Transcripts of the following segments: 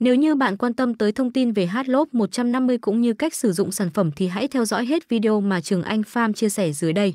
Nếu như bạn quan tâm tới thông tin về HLOP 150 cũng như cách sử dụng sản phẩm thì hãy theo dõi hết video mà Trường Anh Farm chia sẻ dưới đây.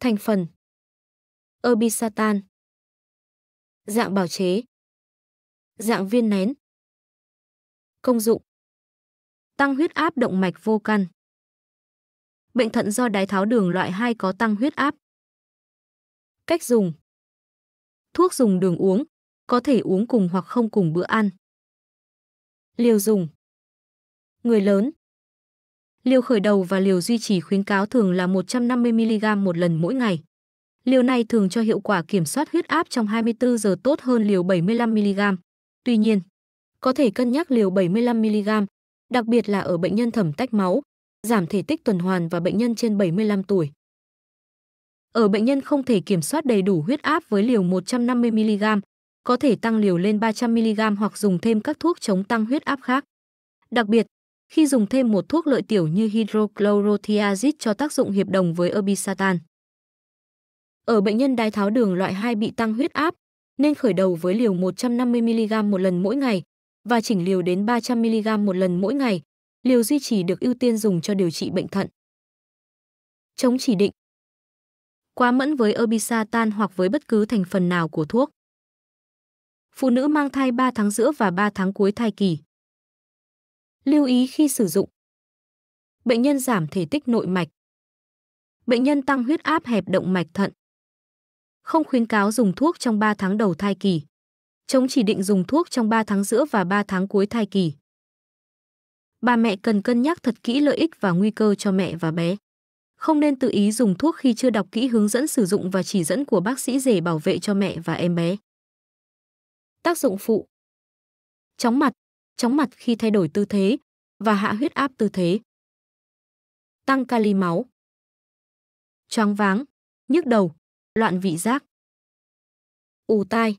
Thành phần Herbisatan Dạng bào chế, Dạng viên nén. Công dụng Tăng huyết áp động mạch vô căn. Bệnh thận do đái tháo đường loại 2 có tăng huyết áp. Cách dùng Thuốc dùng đường uống có thể uống cùng hoặc không cùng bữa ăn. Liều dùng Người lớn Liều khởi đầu và liều duy trì khuyến cáo thường là 150mg một lần mỗi ngày. Liều này thường cho hiệu quả kiểm soát huyết áp trong 24 giờ tốt hơn liều 75mg. Tuy nhiên, có thể cân nhắc liều 75mg, đặc biệt là ở bệnh nhân thẩm tách máu, giảm thể tích tuần hoàn và bệnh nhân trên 75 tuổi. Ở bệnh nhân không thể kiểm soát đầy đủ huyết áp với liều 150mg, có thể tăng liều lên 300mg hoặc dùng thêm các thuốc chống tăng huyết áp khác. Đặc biệt, khi dùng thêm một thuốc lợi tiểu như hydrochlorothiazide cho tác dụng hiệp đồng với irbesatan. Ở bệnh nhân đái tháo đường loại 2 bị tăng huyết áp, nên khởi đầu với liều 150mg một lần mỗi ngày và chỉnh liều đến 300mg một lần mỗi ngày. Liều duy trì được ưu tiên dùng cho điều trị bệnh thận. Chống chỉ định Quá mẫn với irbesatan hoặc với bất cứ thành phần nào của thuốc phụ nữ mang thai 3 tháng giữa và 3 tháng cuối thai kỳ. Lưu ý khi sử dụng. Bệnh nhân giảm thể tích nội mạch. Bệnh nhân tăng huyết áp hẹp động mạch thận. Không khuyến cáo dùng thuốc trong 3 tháng đầu thai kỳ. Chống chỉ định dùng thuốc trong 3 tháng giữa và 3 tháng cuối thai kỳ. Bà mẹ cần cân nhắc thật kỹ lợi ích và nguy cơ cho mẹ và bé. Không nên tự ý dùng thuốc khi chưa đọc kỹ hướng dẫn sử dụng và chỉ dẫn của bác sĩ để bảo vệ cho mẹ và em bé. Tác dụng phụ Chóng mặt, chóng mặt khi thay đổi tư thế và hạ huyết áp tư thế. Tăng kali máu. Choáng váng, nhức đầu, loạn vị giác. ù tai.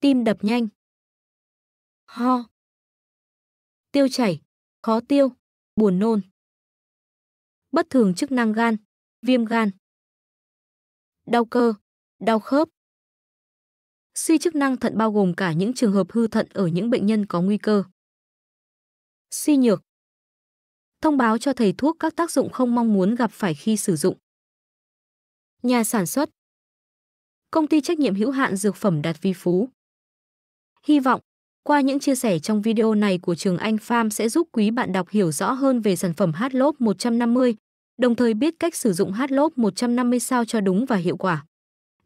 Tim đập nhanh. Ho. Tiêu chảy, khó tiêu, buồn nôn. Bất thường chức năng gan, viêm gan. Đau cơ, đau khớp, Suy chức năng thận bao gồm cả những trường hợp hư thận ở những bệnh nhân có nguy cơ. Suy nhược Thông báo cho thầy thuốc các tác dụng không mong muốn gặp phải khi sử dụng. Nhà sản xuất Công ty trách nhiệm hữu hạn dược phẩm Đạt Vi Phú Hy vọng, qua những chia sẻ trong video này của Trường Anh Farm sẽ giúp quý bạn đọc hiểu rõ hơn về sản phẩm HLOP 150, đồng thời biết cách sử dụng HLOP 150 sao cho đúng và hiệu quả.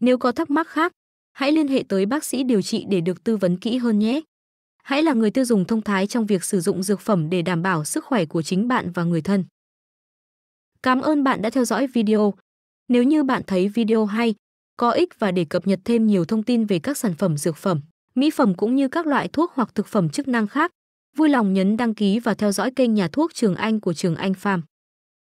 Nếu có thắc mắc khác, hãy liên hệ tới bác sĩ điều trị để được tư vấn kỹ hơn nhé. Hãy là người tiêu dùng thông thái trong việc sử dụng dược phẩm để đảm bảo sức khỏe của chính bạn và người thân. Cảm ơn bạn đã theo dõi video. Nếu như bạn thấy video hay, có ích và để cập nhật thêm nhiều thông tin về các sản phẩm dược phẩm, mỹ phẩm cũng như các loại thuốc hoặc thực phẩm chức năng khác, vui lòng nhấn đăng ký và theo dõi kênh nhà thuốc Trường Anh của Trường Anh Farm.